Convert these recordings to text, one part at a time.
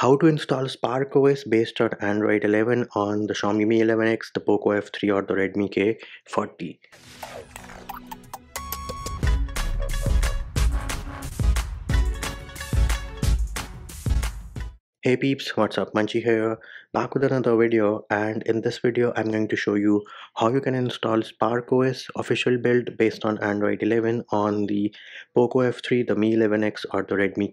How to install Spark OS based on Android 11 on the Xiaomi Mi 11X, the Poco F3 or the Redmi K40. Hey peeps, what's up? Munchy here, back with another video and in this video I'm going to show you how you can install Spark OS official build based on Android 11 on the Poco F3, the Mi 11X or the Redmi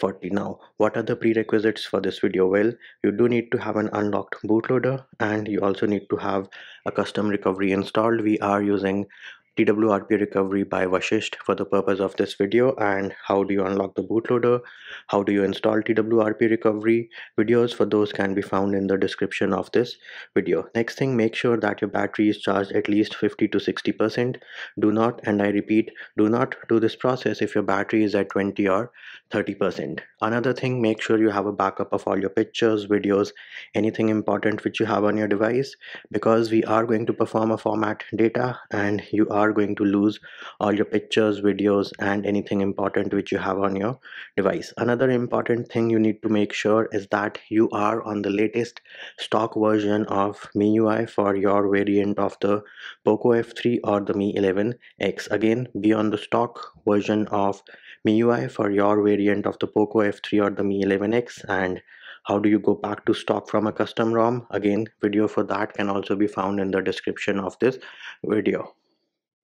K40. Now, what are the prerequisites for this video? Well, you do need to have an unlocked bootloader and you also need to have a custom recovery installed. We are using TWRP recovery by Vashisht for the purpose of this video and how do you unlock the bootloader, how do you install TWRP recovery videos for those can be found in the description of this video. Next thing make sure that your battery is charged at least 50 to 60 percent. Do not and I repeat do not do this process if your battery is at 20 or 30 percent. Another thing make sure you have a backup of all your pictures, videos, anything important which you have on your device because we are going to perform a format data and you are are going to lose all your pictures videos and anything important which you have on your device. Another important thing you need to make sure is that you are on the latest stock version of MIUI for your variant of the Poco F3 or the Mi 11X again be on the stock version of MIUI for your variant of the Poco F3 or the Mi 11X and how do you go back to stock from a custom ROM? Again video for that can also be found in the description of this video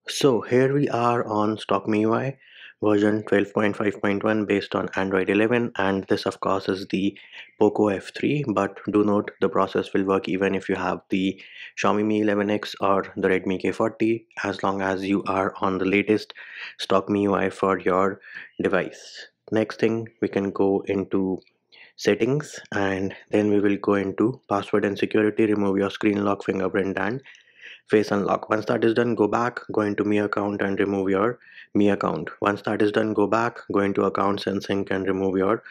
so here we are on stock MIUI version 12.5.1 based on Android 11 and this of course is the Poco F3 but do note the process will work even if you have the Xiaomi Mi 11X or the Redmi K40 as long as you are on the latest stock MIUI for your device. Next thing we can go into settings and then we will go into password and security remove your screen lock fingerprint and face unlock. Once that is done go back go into mi account and remove your mi account. Once that is done go back go into accounts and sync and remove your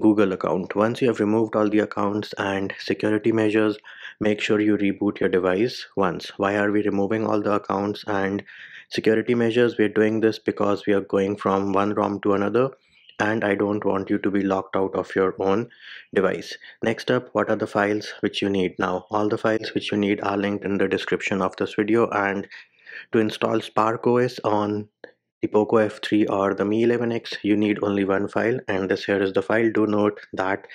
google account. Once you have removed all the accounts and security measures make sure you reboot your device once. Why are we removing all the accounts and security measures? We're doing this because we are going from one rom to another and I don't want you to be locked out of your own device. Next up, what are the files which you need? Now, all the files which you need are linked in the description of this video and to install Spark OS on the Poco F3 or the Mi 11X you need only one file and this here is the file. Do note that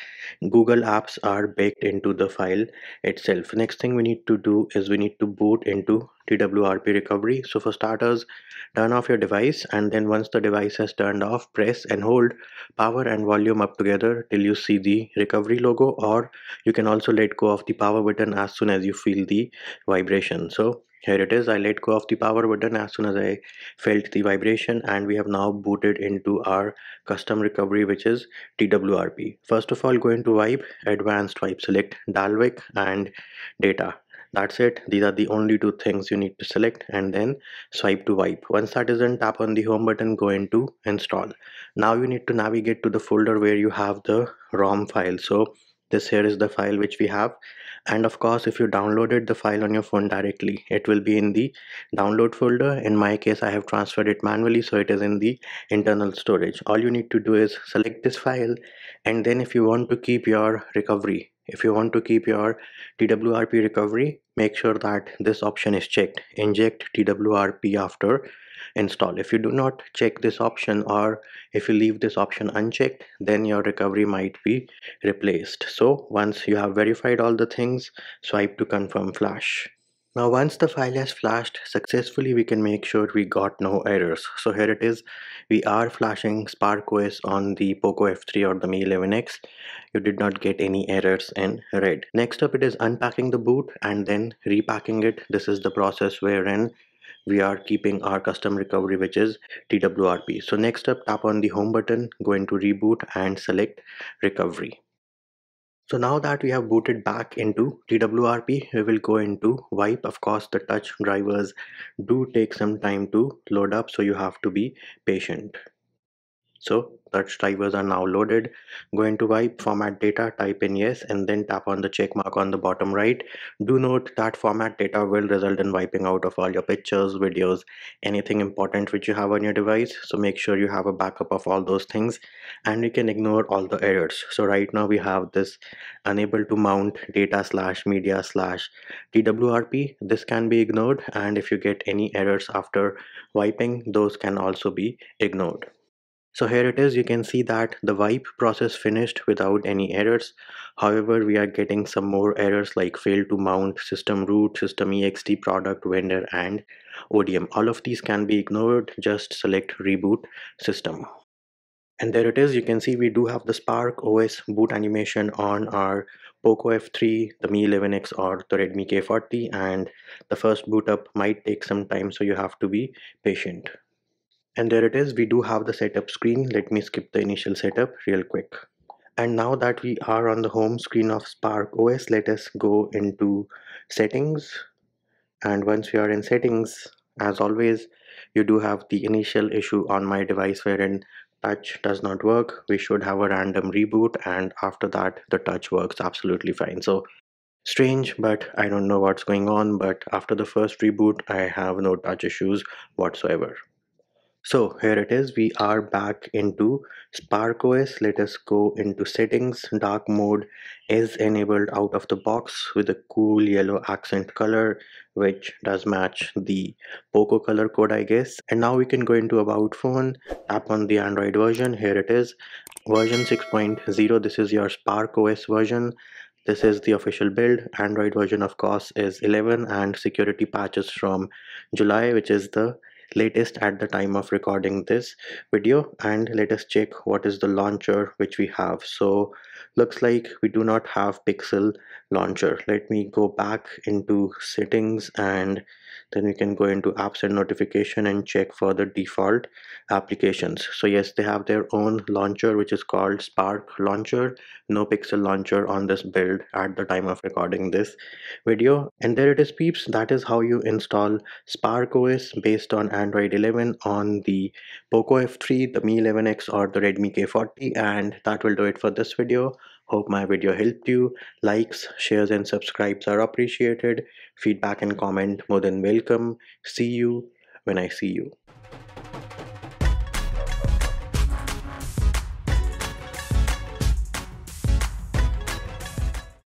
Google apps are baked into the file itself. Next thing we need to do is we need to boot into TWRP recovery. So for starters turn off your device and then once the device has turned off press and hold power and volume up together till you see the recovery logo or you can also let go of the power button as soon as you feel the vibration. So here it is i let go of the power button as soon as i felt the vibration and we have now booted into our custom recovery which is twrp first of all go into wipe advanced wipe select dalvik and data. That's it. These are the only two things you need to select and then swipe to wipe once that is done tap on the home button go into install. Now you need to navigate to the folder where you have the rom file. So this here is the file which we have. And of course if you downloaded the file on your phone directly it will be in the download folder. In my case I have transferred it manually so it is in the internal storage. All you need to do is select this file and then if you want to keep your recovery if you want to keep your TWRP recovery make sure that this option is checked. Inject TWRP after install. If you do not check this option or if you leave this option unchecked then your recovery might be replaced. So once you have verified all the things swipe to confirm flash. Now once the file has flashed successfully we can make sure we got no errors. So here it is. We are flashing spark os on the poco f3 or the mi 11x you did not get any errors in red. Next up it is unpacking the boot and then repacking it. This is the process wherein we are keeping our custom recovery which is TWRP. So next up tap on the home button, go into reboot and select recovery. So now that we have booted back into TWRP, we will go into wipe. Of course, the touch drivers do take some time to load up, so you have to be patient. So the drivers are now loaded. Go into wipe format data type in yes and then tap on the check mark on the bottom right. Do note that format data will result in wiping out of all your pictures videos anything important which you have on your device. So make sure you have a backup of all those things and you can ignore all the errors. So right now we have this unable to mount data slash media slash twrp this can be ignored and if you get any errors after wiping those can also be ignored so here it is, you can see that the wipe process finished without any errors. However, we are getting some more errors like fail to mount, system root, system ext, product, vendor, and ODM. All of these can be ignored, just select reboot system. And there it is, you can see we do have the Spark OS boot animation on our POCO F3, the Mi 11X or the Redmi K40 and the first boot up might take some time so you have to be patient. And there it is, we do have the setup screen. Let me skip the initial setup real quick. And now that we are on the home screen of Spark OS, let us go into settings. And once we are in settings, as always, you do have the initial issue on my device wherein touch does not work. We should have a random reboot and after that the touch works absolutely fine. So strange, but I don't know what's going on. But after the first reboot, I have no touch issues whatsoever. So here it is, we are back into SparkOS. Let us go into settings. Dark mode is enabled out of the box with a cool yellow accent color, which does match the Poco color code, I guess. And now we can go into about phone, tap on the Android version. Here it is, version 6.0. This is your SparkOS version. This is the official build. Android version, of course, is 11 and security patches from July, which is the latest at the time of recording this video and let us check what is the launcher which we have. So looks like we do not have pixel launcher. Let me go back into settings and then we can go into apps and notification and check for the default applications. So yes they have their own launcher which is called spark launcher. No pixel launcher on this build at the time of recording this video. And there it is peeps. That is how you install spark os based on android 11 on the poco f3 the mi 11x or the redmi k40 and that will do it for this video Hope my video helped you. Likes, shares and subscribes are appreciated. Feedback and comment more than welcome. See you when I see you.